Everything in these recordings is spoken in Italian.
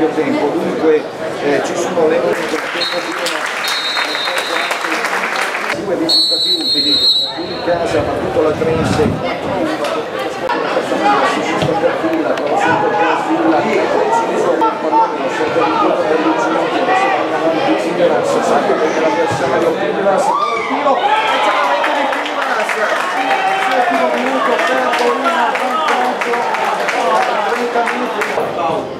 parecchio tempo, dunque eh, ci sono le ore tempo pieno due risultati utili, in casa ha battuto la Trense 4-1, si sta per fila, però sempre per fila, si risolve il pallone, la sorta di gioco per il ginocchio, adesso vanno avanti Figueras, sa che perché l'avversario Figueras, il tiro, e rete di Figueras, settimo minuto per Torino, vantaggio, 30 minuti.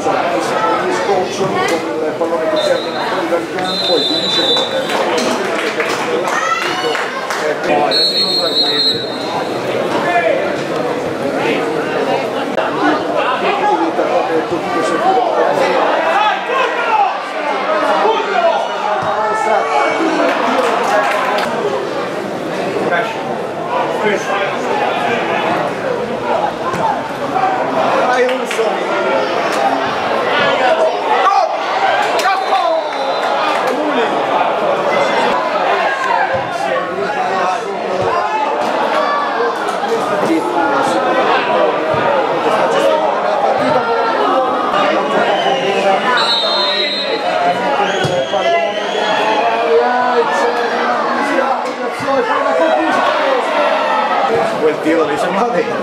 Siamo gli scoccioli con il pallone che termina fuori dal campo e finisce con un No, adesso sono tranquilli. il tiro di San Martino.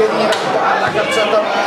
che viene alla cacciata